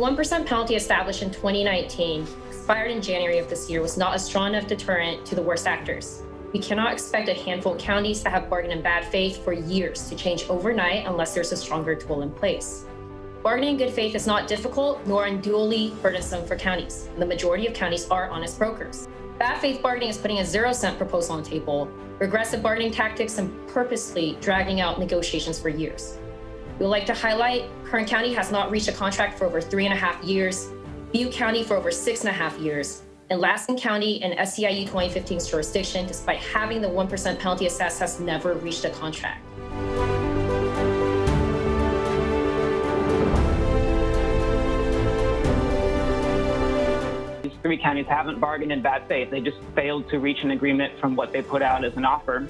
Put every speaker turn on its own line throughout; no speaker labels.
The 1% penalty established in 2019, expired in January of this year, was not a strong enough deterrent to the worst actors. We cannot expect a handful of counties that have bargained in bad faith for years to change overnight unless there's a stronger tool in place. Bargaining in good faith is not difficult nor unduly burdensome for counties. The majority of counties are honest brokers. Bad faith bargaining is putting a zero cent proposal on the table, regressive bargaining tactics, and purposely dragging out negotiations for years. We would like to highlight Kern County has not reached a contract for over three and a half years, Butte County for over six and a half years, and Lassen County in SEIU 2015's jurisdiction, despite having the 1% penalty assessed, has never reached a contract.
These three counties haven't bargained in bad faith. They just failed to reach an agreement from what they put out as an offer.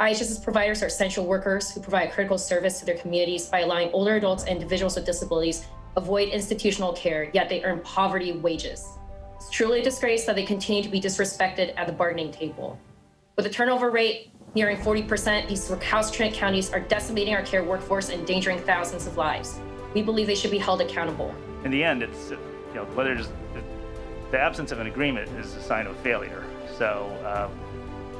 IHSS providers are essential workers who provide critical service to their communities by allowing older adults and individuals with disabilities avoid institutional care, yet they earn poverty wages. It's truly a disgrace that they continue to be disrespected at the bargaining table. With a turnover rate nearing 40%, these recalcitrant counties are decimating our care workforce and endangering thousands of lives. We believe they should be held accountable.
In the end, it's you know whether it's, the absence of an agreement is a sign of failure. So. Um,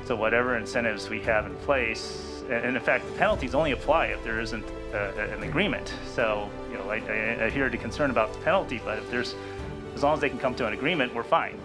so whatever incentives we have in place, and in fact, the penalties only apply if there isn't uh, an agreement. So, you know, I, I, hear the concern about the penalty, but if there's, as long as they can come to an agreement, we're fine.